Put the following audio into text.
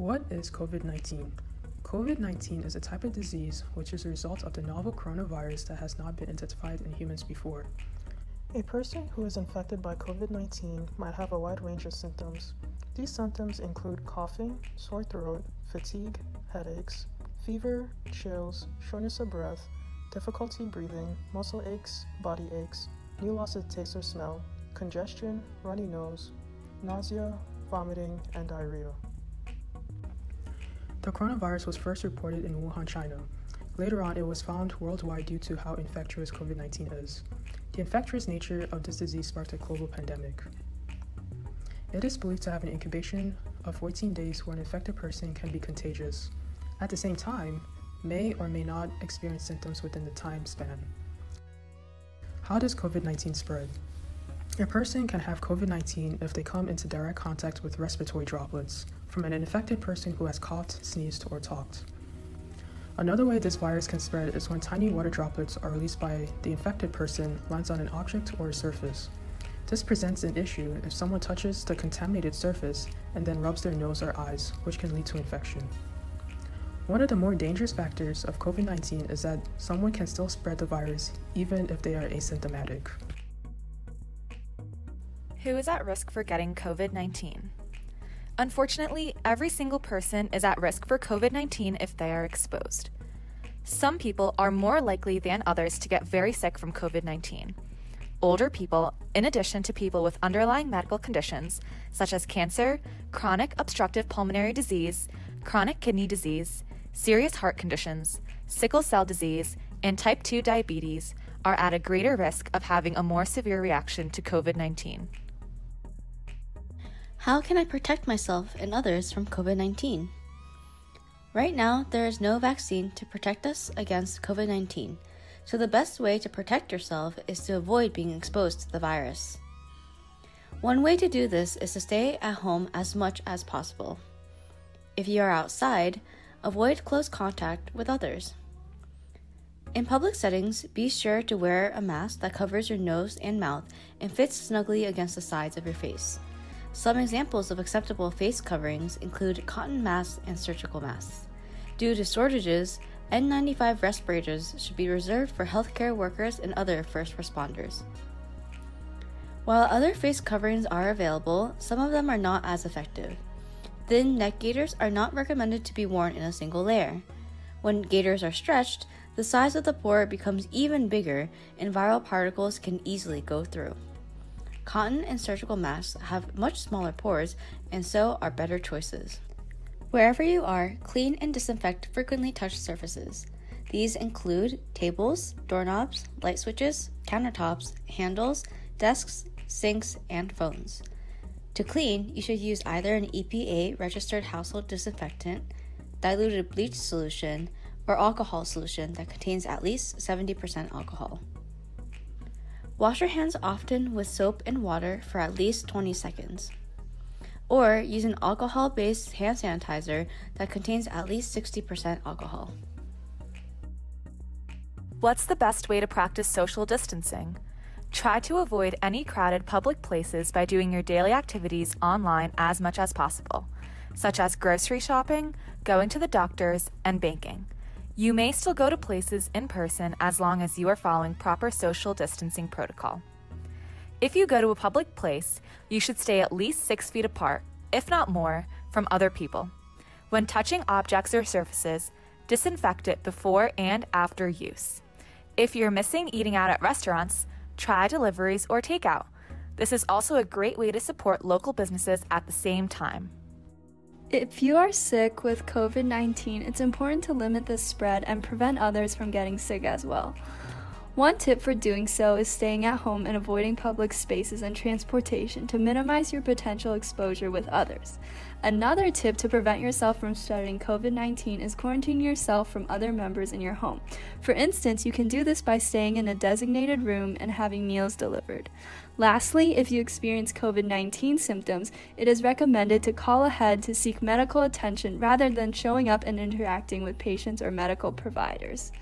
What is COVID 19? COVID 19 is a type of disease which is a result of the novel coronavirus that has not been identified in humans before. A person who is infected by COVID 19 might have a wide range of symptoms. These symptoms include coughing, sore throat, fatigue, headaches, fever, chills, shortness of breath, difficulty breathing, muscle aches, body aches, new loss of taste or smell, congestion, runny nose, nausea, vomiting, and diarrhea. The coronavirus was first reported in Wuhan, China. Later on, it was found worldwide due to how infectious COVID 19 is. The infectious nature of this disease sparked a global pandemic. It is believed to have an incubation of 14 days where an infected person can be contagious. At the same time, may or may not experience symptoms within the time span. How does COVID 19 spread? A person can have COVID 19 if they come into direct contact with respiratory droplets from an infected person who has coughed, sneezed, or talked. Another way this virus can spread is when tiny water droplets are released by the infected person lands on an object or a surface. This presents an issue if someone touches the contaminated surface and then rubs their nose or eyes, which can lead to infection. One of the more dangerous factors of COVID 19 is that someone can still spread the virus even if they are asymptomatic. Who is at risk for getting COVID 19? Unfortunately, every single person is at risk for COVID 19 if they are exposed. Some people are more likely than others to get very sick from COVID 19. Older people, in addition to people with underlying medical conditions such as cancer, chronic obstructive pulmonary disease, chronic kidney disease, serious heart conditions, sickle cell disease, and type 2 diabetes, are at a greater risk of having a more severe reaction to COVID 19. How can I protect myself and others from COVID 19? Right now, there is no vaccine to protect us against COVID 19, so the best way to protect yourself is to avoid being exposed to the virus. One way to do this is to stay at home as much as possible. If you are outside, avoid close contact with others. In public settings, be sure to wear a mask that covers your nose and mouth and fits snugly against the sides of your face. Some examples of acceptable face coverings include cotton masks and surgical masks. Due to shortages, N95 respirators should be reserved for healthcare workers and other first responders. While other face coverings are available, some of them are not as effective. Thin neck gaiters are not recommended to be worn in a single layer. When gaiters are stretched, the size of the pore becomes even bigger and viral particles can easily go through. Cotton and surgical masks have much smaller pores and so are better choices. Wherever you are, clean and disinfect frequently touched surfaces. These include tables, doorknobs, light switches, countertops, handles, desks, sinks, and phones. To clean, you should use either an EPA registered household disinfectant, diluted bleach solution, or alcohol solution that contains at least 70% alcohol. Wash your hands often with soap and water for at least 20 seconds. Or use an alcohol based hand sanitizer that contains at least 60% alcohol. What's the best way to practice social distancing? Try to avoid any crowded public places by doing your daily activities online as much as possible, such as grocery shopping, going to the doctor's, and banking. You may still go to places in person as long as you are following proper social distancing protocol. If you go to a public place, you should stay at least six feet apart, if not more, from other people. When touching objects or surfaces, disinfect it before and after use. If you're missing eating out at restaurants, try deliveries or takeout. This is also a great way to support local businesses at the same time. If you are sick with COVID 19, it's important to limit the spread and prevent others from getting sick as well. One tip for doing so is staying at home and avoiding public spaces and transportation to minimize your potential exposure with others. Another tip to prevent yourself from spreading COVID 19 is quarantining yourself from other members in your home. For instance, you can do this by staying in a designated room and having meals delivered. Lastly, if you experience COVID 19 symptoms, it is recommended to call ahead to seek medical attention rather than showing up and interacting with patients or medical providers.